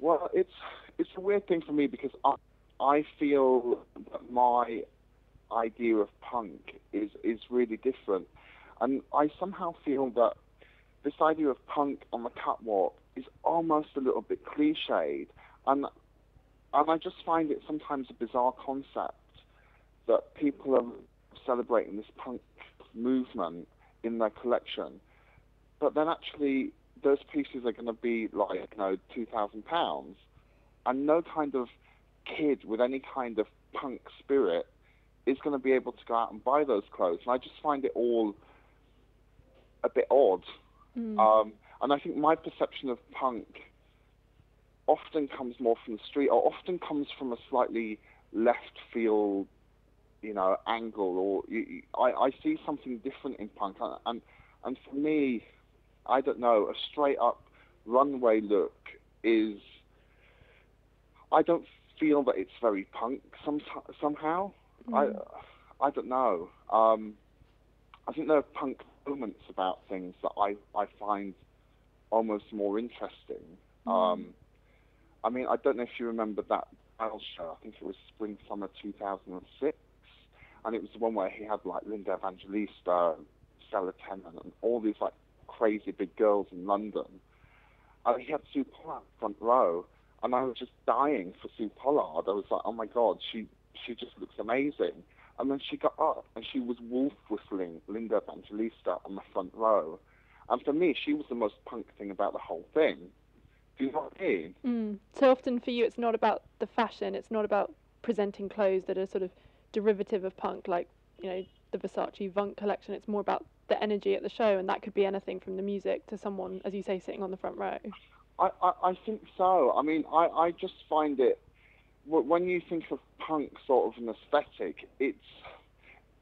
Well, it's it's a weird thing for me because I I feel that my idea of punk is is really different, and I somehow feel that this idea of punk on the catwalk is almost a little bit cliched, and and I just find it sometimes a bizarre concept that people are celebrating this punk movement in their collection, but then actually those pieces are going to be like you know two thousand pounds, and no kind of kid with any kind of punk spirit is going to be able to go out and buy those clothes. And I just find it all a bit odd. Mm. Um, and I think my perception of punk often comes more from the street, or often comes from a slightly left field, you know, angle. Or you, I, I see something different in punk, and and for me, I don't know, a straight up runway look is. I don't feel that it's very punk some, somehow. I I don't know. Um, I think there are punk moments about things that I, I find almost more interesting. Um, I mean, I don't know if you remember that battle show. I think it was spring summer 2006, and it was the one where he had like Linda Evangelista, Stella Tennant, and all these like crazy big girls in London. And he had Su Pollard front row, and I was just dying for Su Pollard. I was like, oh my god, she she just looks amazing. And then she got up and she was wolf whistling Linda Evangelista on the front row. And for me, she was the most punk thing about the whole thing. Do you know what I mean? Mm. So often for you, it's not about the fashion. It's not about presenting clothes that are sort of derivative of punk, like you know the Versace punk collection. It's more about the energy at the show, and that could be anything from the music to someone, as you say, sitting on the front row. I, I, I think so. I mean, I, I just find it when you think of punk sort of an aesthetic, it's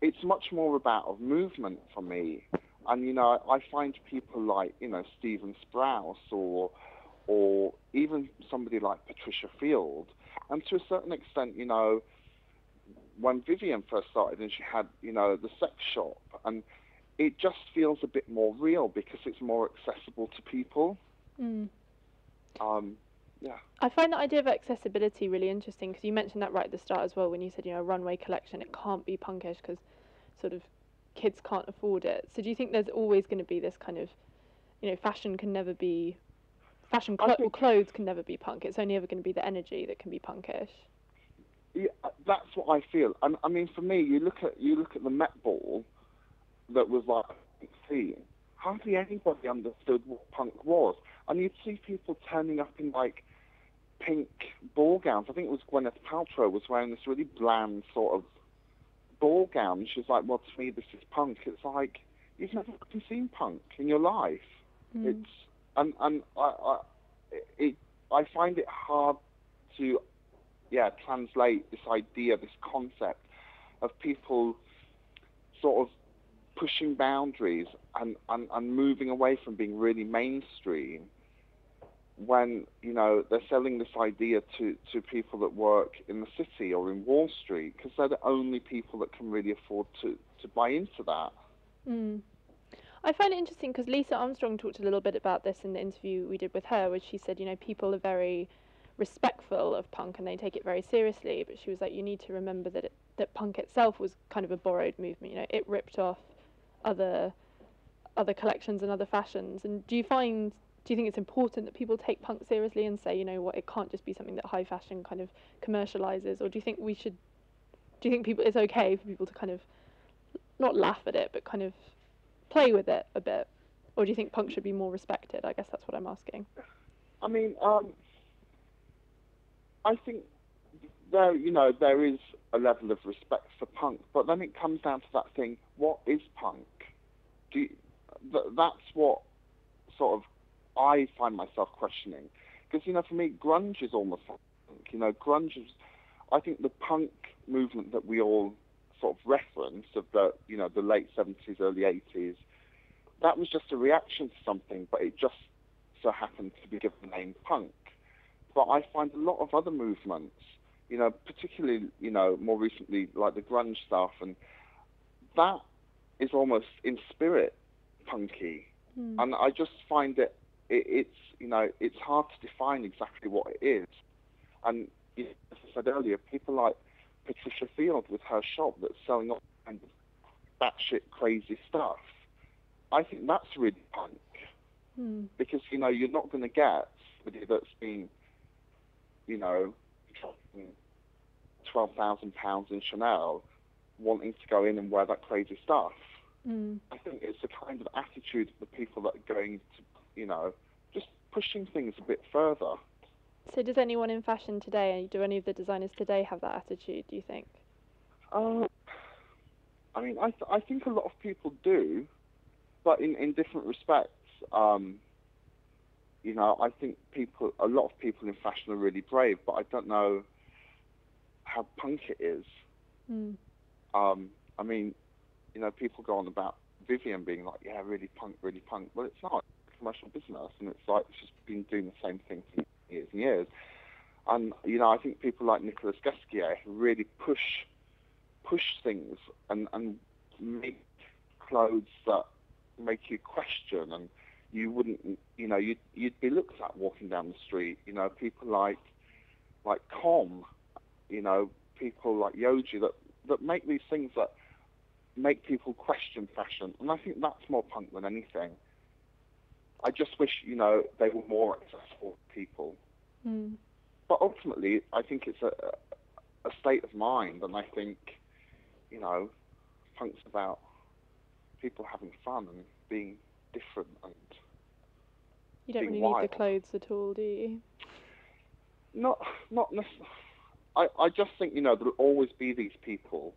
it's much more about a movement for me. And you know, I find people like you know Stephen Sprouse or or even somebody like Patricia Field, and to a certain extent, you know, when Vivienne first started and she had you know the sex shop, and it just feels a bit more real because it's more accessible to people. Mm. Um, yeah. I find the idea of accessibility really interesting because you mentioned that right at the start as well when you said you know a runway collection it can't be punkish because sort of kids can't afford it. So do you think there's always going to be this kind of you know fashion can never be fashion I clo- or think- clothes can never be punk. It's only ever going to be the energy that can be punkish. Yeah, that's what I feel. And I mean, for me, you look at you look at the Met Ball, that was like scene. Hardly anybody understood what punk was, and you'd see people turning up in like pink ball gowns. I think it was Gwyneth Paltrow was wearing this really bland sort of ball gown. And she's like, "Well, to me, this is punk." It's like you've never fucking seen punk in your life. Mm. It's and and I, I it I find it hard to yeah translate this idea, this concept of people sort of pushing boundaries and, and, and moving away from being really mainstream when you know they're selling this idea to, to people that work in the city or in Wall Street because they're the only people that can really afford to, to buy into that. Mm. I find it interesting because Lisa Armstrong talked a little bit about this in the interview we did with her, where she said, you know, people are very respectful of punk and they take it very seriously. But she was like, you need to remember that it, that punk itself was kind of a borrowed movement. You know, it ripped off other other collections and other fashions. And do you find do you think it's important that people take punk seriously and say, you know what, it can't just be something that high fashion kind of commercializes, or do you think we should? Do you think people it's okay for people to kind of not laugh at it, but kind of play with it a bit? Or do you think punk should be more respected? I guess that's what I'm asking. I mean, um, I think there, you know, there is a level of respect for punk, but then it comes down to that thing: what is punk? Do you, th- that's what sort of I find myself questioning, because you know, for me, grunge is almost punk. You know, grunge is. I think the punk movement that we all sort of reference of the, you know, the late seventies, early eighties, that was just a reaction to something, but it just so happened to be given the name punk. But I find a lot of other movements, you know, particularly, you know, more recently, like the grunge stuff, and that is almost in spirit punky. Mm. And I just find it it, it's you know it's hard to define exactly what it is. And as I said earlier, people like Patricia Field with her shop that's selling all kinds of batshit crazy stuff. I think that's really punk Hmm. because you know you're not going to get somebody that's been, you know, twelve thousand pounds in Chanel, wanting to go in and wear that crazy stuff. Hmm. I think it's the kind of attitude of the people that are going to, you know, just pushing things a bit further. So does anyone in fashion today, do any of the designers today have that attitude? Do you think? Uh, I mean, I th- I think a lot of people do, but in in different respects. Um, you know, I think people, a lot of people in fashion are really brave, but I don't know how punk it is. Hmm. Um, I mean, you know, people go on about Vivienne being like, yeah, really punk, really punk. Well, it's not. It's a commercial business, and it's like she's been doing the same thing for years and years. And you know, I think people like Nicolas Ghesquière really push push things and and make clothes that make you question and you wouldn't you know you'd you'd be looked at walking down the street you know people like like Comme you know people like Yohji that that make these things that make people question fashion and I think that's more punk than anything I just wish you know they were more accessible to people Hmm. but ultimately, I think it's a, a state of mind, and I think, you know, punk's about people having fun and being different. And You don't really need the clothes at all, do you? not, not necessarily. I, I just think, you know, there'll always be these people,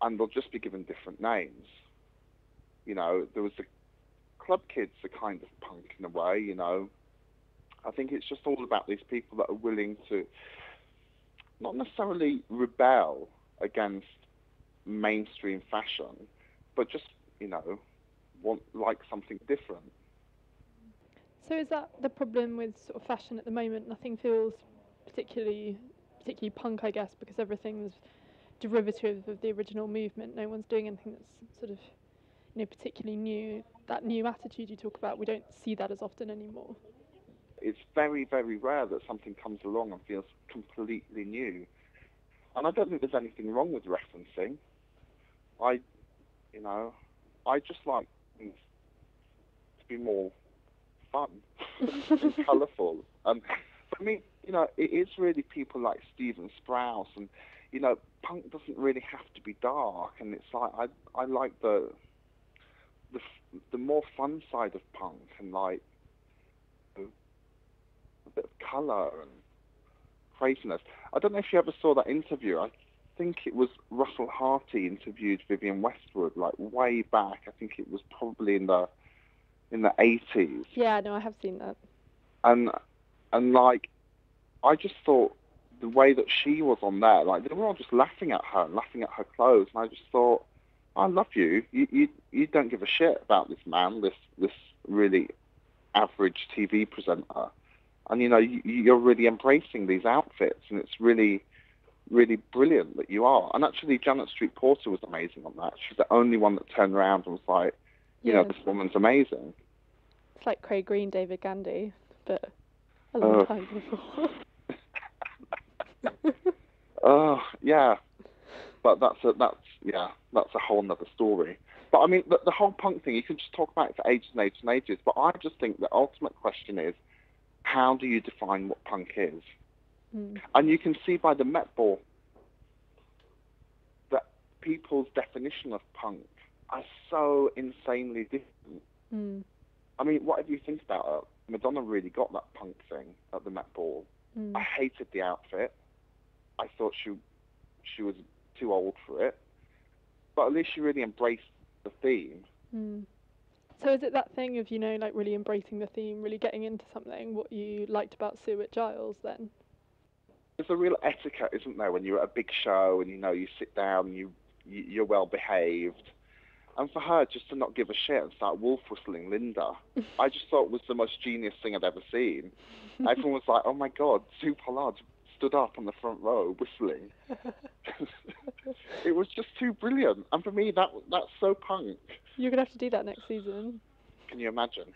and they'll just be given different names. You know, there was the club kids, are kind of punk in a way. You know, I think it's just all about these people that are willing to not necessarily rebel against mainstream fashion, but just you know want like something different. So is that the problem with sort of fashion at the moment? Nothing feels particularly particularly punk, I guess, because everything's derivative of the original movement. No one's doing anything that's sort of you know particularly new. That new attitude you talk about, we don't see that as often anymore. It's very very rare that something comes along and feels completely new, and I don't think there's anything wrong with referencing. I, you know, I just like to be more fun and colourful. And for me, you know, it is really people like Stephen Sprouse, and you know, punk doesn't really have to be dark, and it's like I I like the the the more fun side of punk, and like a bit of colour and craziness. I don't know if you ever saw that interview. I think it was Russell Harty interviewed Vivienne Westwood like way back. I think it was probably in the in the eighties Yeah, no, I have seen that. and and like I just thought the way that she was on there, like they were all just laughing at her and laughing at her clothes, and I just thought, I love you. You you you don't give a shit about this man, this this really average TV presenter, and you know you, you're really embracing these outfits, and it's really really brilliant that you are. And actually, Janet Street Porter was amazing on that. She's the only one that turned around and was like, you Yeah, know, this woman's amazing. it's like Craig Green, David Gandy, but a long Oh. time before. Oh yeah, but that's a, that's yeah, that's a whole nother story. But I mean, the, the whole punk thing, you can just talk about it for ages and ages and ages. But I just think the ultimate question is, how do you define what punk is? Hmm. And you can see by the Met Ball that people's definition of punk are so insanely different. Hmm. I mean, whatever you think about it, Madonna really got that punk thing at the Met Ball. Hmm. I hated the outfit. I thought she she was too old for it. But at least she really embraced the theme. Mm. So is it that thing of you know like really embracing the theme, really getting into something? What you liked about Su at Giles then? There's a real etiquette, isn't there, when you're at a big show and you know you sit down you you're well behaved. And for her just to not give a shit and start wolf whistling Linda, I just thought it was the most genius thing I'd ever seen. Everyone was like, "Oh my God, Su Pollard stood up on the front row whistling." it was just too brilliant, and for me, that that's so punk. You're gonna have to do that next season. Can you imagine?